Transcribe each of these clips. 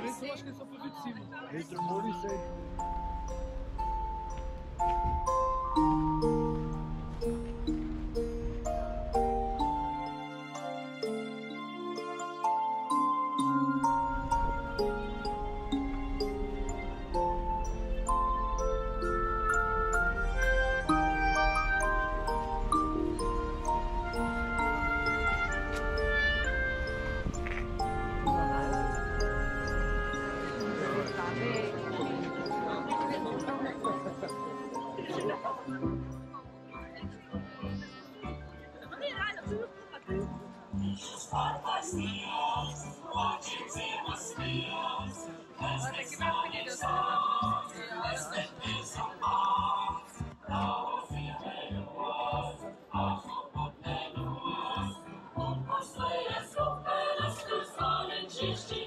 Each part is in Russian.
transparência eu acho que é só para ver de cima. Entre amor e sede. Majesty.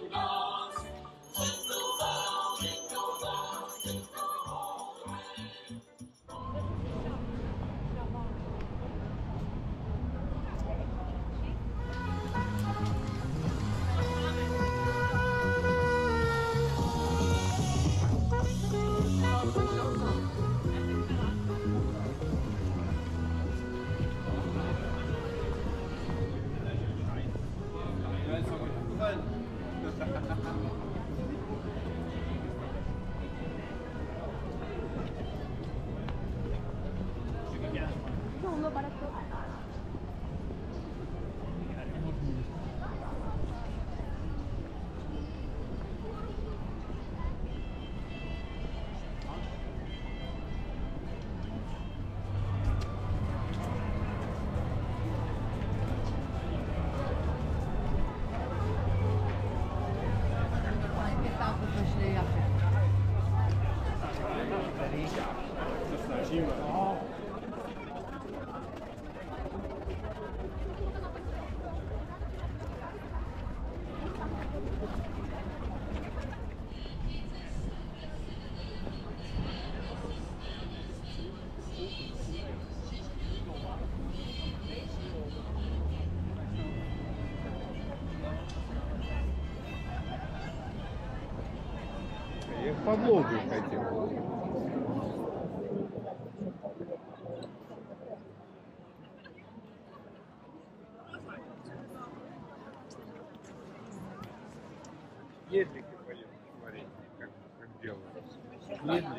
Я подлогу хотел. Едлики поем, смотрите, как, как делают. Едлики.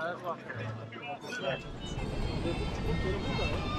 아 이,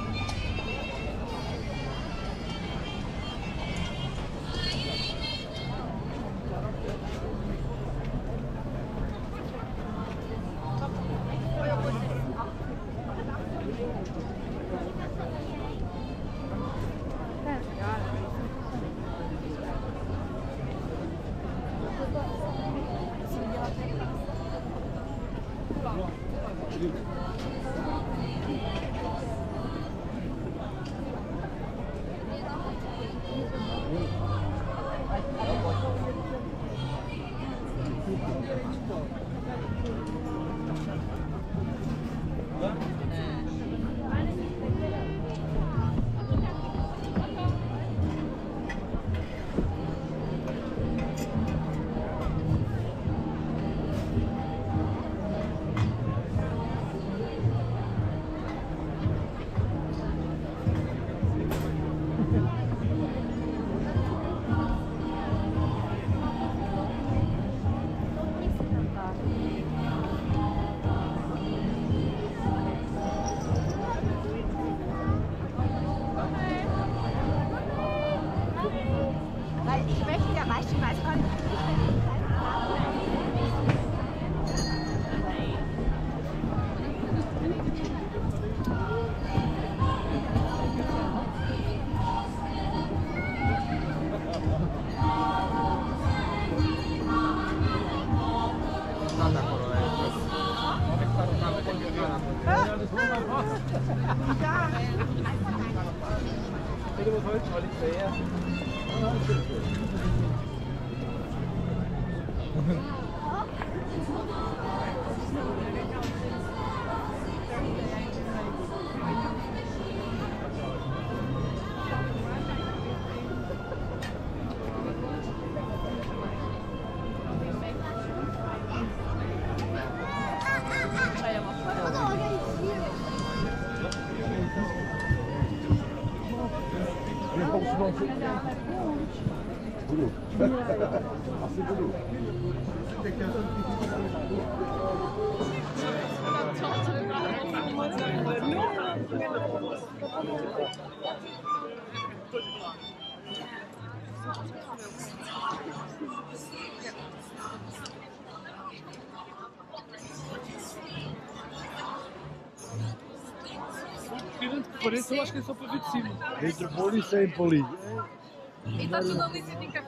오늘 Blue. Assez blue. Thank you. Parece, eu acho que é só para ver de cima. Entre polícia e polícia. E está tudo ali sem ficar.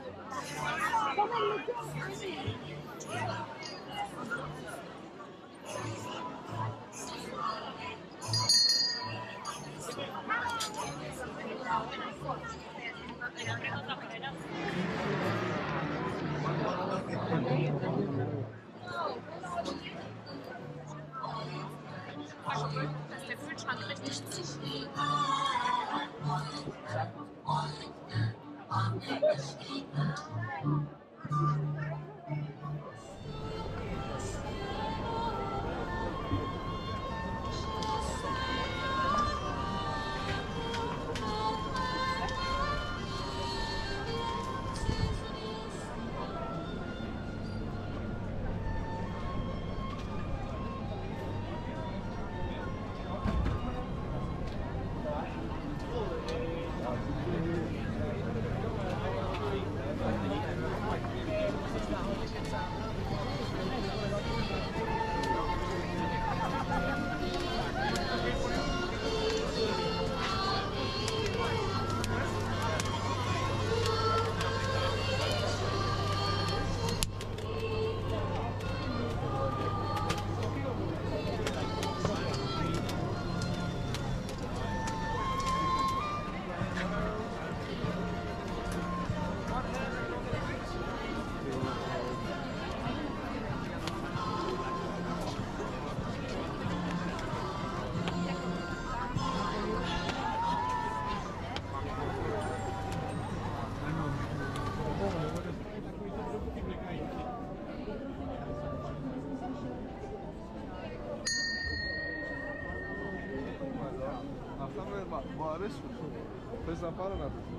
para nada. Pues.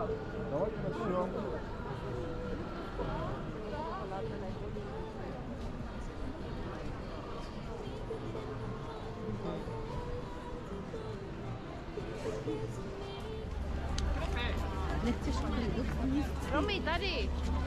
Давайте начнем. Tady. Ještě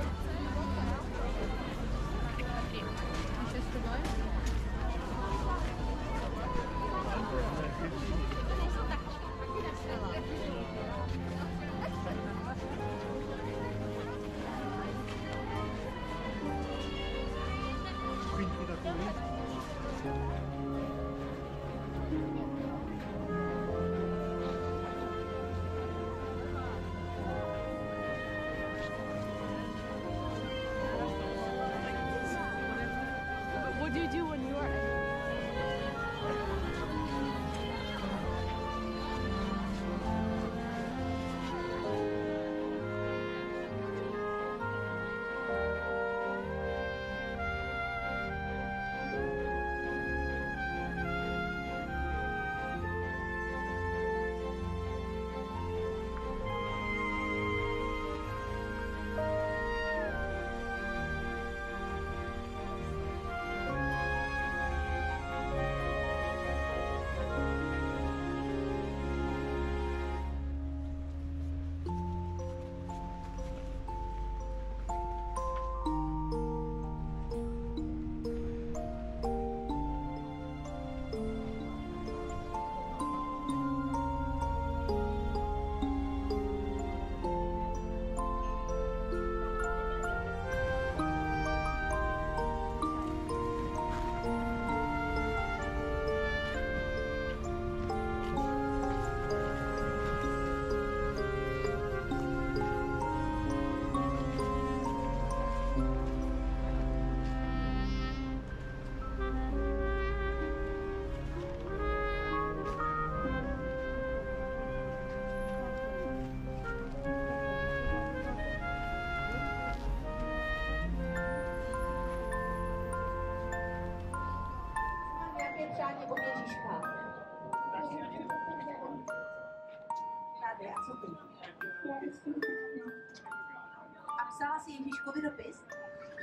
A psala si Ježíškovi dopis?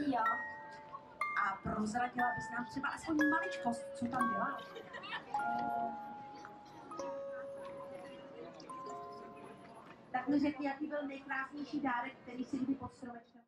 Jo. A prozradila bys nám třeba aspoň maličkost, co tam byla? Tak mi řekni, jaký byl nejkrásnější dárek, který si kdy pod stromečkem